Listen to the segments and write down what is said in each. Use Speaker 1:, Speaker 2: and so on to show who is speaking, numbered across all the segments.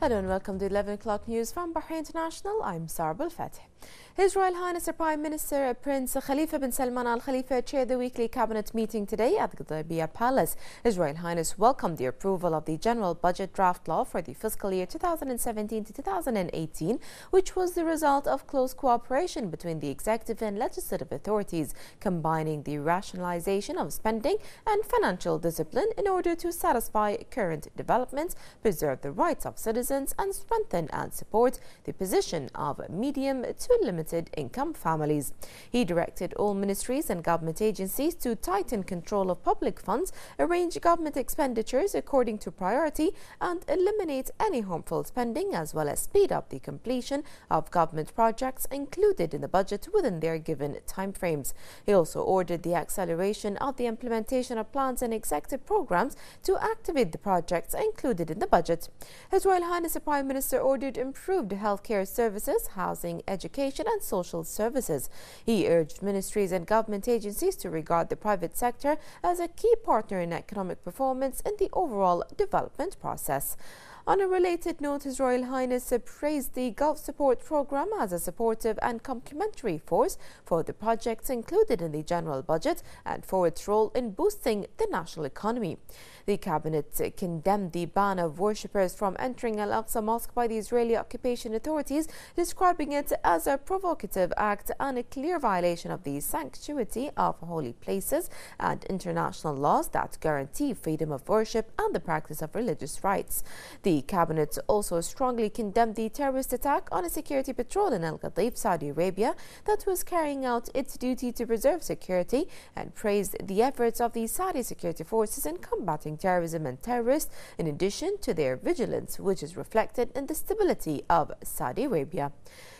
Speaker 1: Hello and welcome to 11 o'clock news from Bahrain International. I'm Sarbal Fatih. His Royal Highness the Prime Minister Prince Khalifa bin Salman Al Khalifa chaired the weekly cabinet meeting today at the Palace. His Royal Highness welcomed the approval of the General Budget Draft Law for the fiscal year 2017 to 2018, which was the result of close cooperation between the executive and legislative authorities, combining the rationalization of spending and financial discipline in order to satisfy current developments, preserve the rights of citizens, and strengthen and support the position of a medium to limited limited income families. He directed all ministries and government agencies to tighten control of public funds, arrange government expenditures according to priority, and eliminate any harmful spending, as well as speed up the completion of government projects included in the budget within their given timeframes. He also ordered the acceleration of the implementation of plans and executive programs to activate the projects included in the budget. His Royal Highness the Prime Minister ordered improved healthcare services, housing, education, and social services. He urged ministries and government agencies to regard the private sector as a key partner in economic performance in the overall development process. On a related note, His Royal Highness praised the Gulf Support Programme as a supportive and complementary force for the projects included in the general budget and for its role in boosting the national economy. The cabinet condemned the ban of worshippers from entering Al Aqsa Mosque by the Israeli occupation authorities, describing it as a provocative act and a clear violation of the sanctity of holy places and international laws that guarantee freedom of worship and the practice of religious rights. The the cabinet also strongly condemned the terrorist attack on a security patrol in Al Qatif, Saudi Arabia, that was carrying out its duty to preserve security and praised the efforts of the Saudi security forces in combating terrorism and terrorists, in addition to their vigilance, which is reflected in the stability of Saudi Arabia.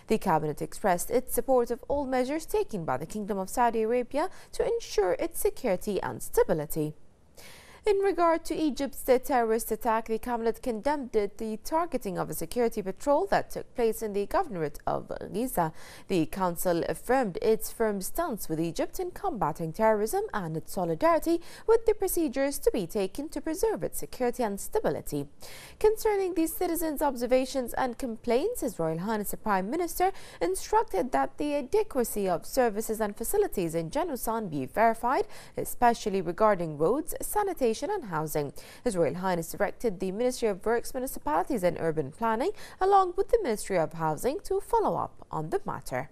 Speaker 1: The cabinet expressed its support of all measures taken by the Kingdom of Saudi Arabia to ensure its security and stability. In regard to Egypt's terrorist attack, the cabinet condemned the targeting of a security patrol that took place in the governorate of Giza. The council affirmed its firm stance with Egypt in combating terrorism and its solidarity with the procedures to be taken to preserve its security and stability. Concerning the citizens' observations and complaints, His Royal Highness the Prime Minister instructed that the adequacy of services and facilities in Janusan be verified, especially regarding roads, sanitation, and Housing. His Royal Highness directed the Ministry of Works, Municipalities and Urban Planning, along with the Ministry of Housing, to follow up on the matter.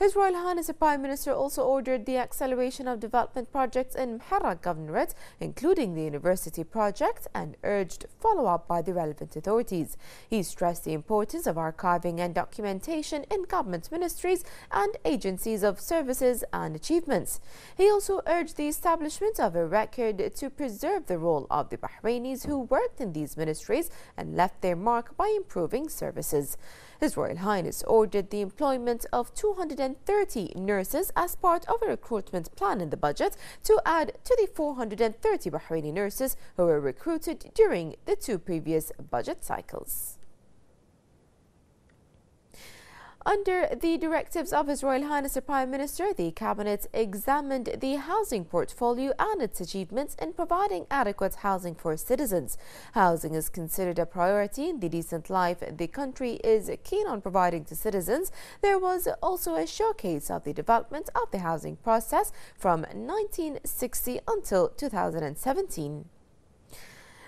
Speaker 1: His Royal Highness the Prime Minister also ordered the acceleration of development projects in Muharraq Governorate, including the university project, and urged follow-up by the relevant authorities. He stressed the importance of archiving and documentation in government ministries and agencies of services and achievements. He also urged the establishment of a record to preserve the role of the Bahrainis who worked in these ministries and left their mark by improving services. His Royal Highness ordered the employment of 230 nurses as part of a recruitment plan in the budget to add to the 430 Bahraini nurses who were recruited during the two previous budget cycles. Under the directives of His Royal Highness the Prime Minister, the Cabinet examined the housing portfolio and its achievements in providing adequate housing for citizens. Housing is considered a priority in the decent life the country is keen on providing to citizens. There was also a showcase of the development of the housing process from 1960 until 2017.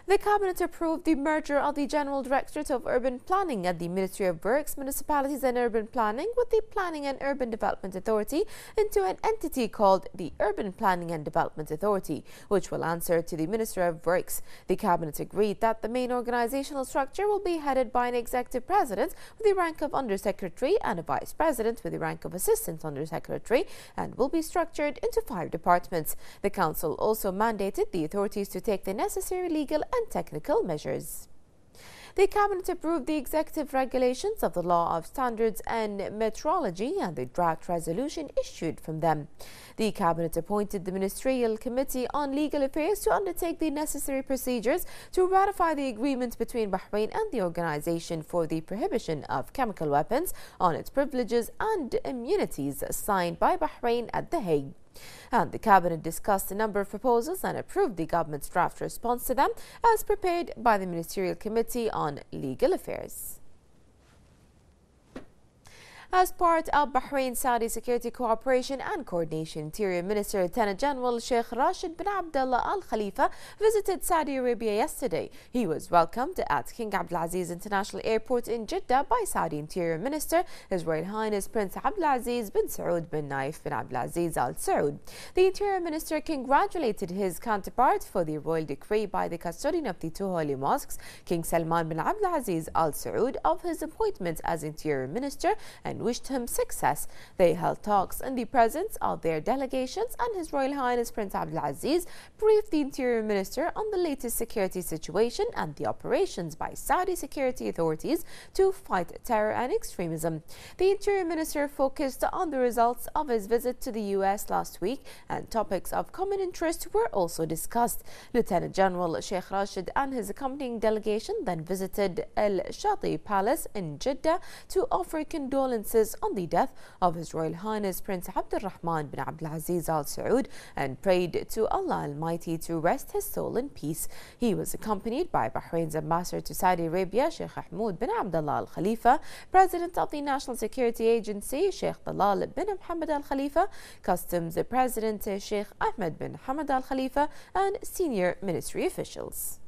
Speaker 1: The Cabinet approved the merger of the General Directorate of Urban Planning at the Ministry of Works, Municipalities and Urban Planning with the Planning and Urban Development Authority into an entity called the Urban Planning and Development Authority, which will answer to the Minister of Works. The Cabinet agreed that the main organizational structure will be headed by an Executive President with the rank of Undersecretary and a Vice President with the rank of Assistant Undersecretary and will be structured into five departments. The Council also mandated the authorities to take the necessary legal and technical measures. The Cabinet approved the executive regulations of the Law of Standards and Metrology and the draft resolution issued from them. The Cabinet appointed the Ministerial Committee on Legal Affairs to undertake the necessary procedures to ratify the agreement between Bahrain and the Organization for the Prohibition of Chemical Weapons on its privileges and immunities signed by Bahrain at The Hague. And the Cabinet discussed a number of proposals and approved the government's draft response to them as prepared by the Ministerial Committee on Legal Affairs. As part of Bahrain Saudi Security Cooperation and Coordination, Interior Minister Lieutenant General Sheikh Rashid bin Abdullah Al Khalifa visited Saudi Arabia yesterday. He was welcomed at King Abdulaziz International Airport in Jeddah by Saudi Interior Minister His Royal Highness Prince Abdulaziz bin Saud bin Naif bin Abdulaziz Al Saud. The Interior Minister congratulated his counterpart for the royal decree by the custodian of the two holy mosques, King Salman bin Abdulaziz Al Saud, of his appointment as Interior Minister and wished him success. They held talks in the presence of their delegations and His Royal Highness Prince Abdulaziz briefed the Interior Minister on the latest security situation and the operations by Saudi security authorities to fight terror and extremism. The Interior Minister focused on the results of his visit to the U.S. last week and topics of common interest were also discussed. Lieutenant General Sheikh Rashid and his accompanying delegation then visited El Shati Palace in Jeddah to offer condolences on the death of His Royal Highness Prince Abdul Rahman bin Abdulaziz Al Saud and prayed to Allah Almighty to rest his soul in peace. He was accompanied by Bahrain's ambassador to Saudi Arabia, Sheikh Hamoud bin Abdullah Al Khalifa, President of the National Security Agency, Sheikh Talal bin Mohammed Al Khalifa, Customs President Sheikh Ahmed bin Hamad Al Khalifa, and senior ministry officials.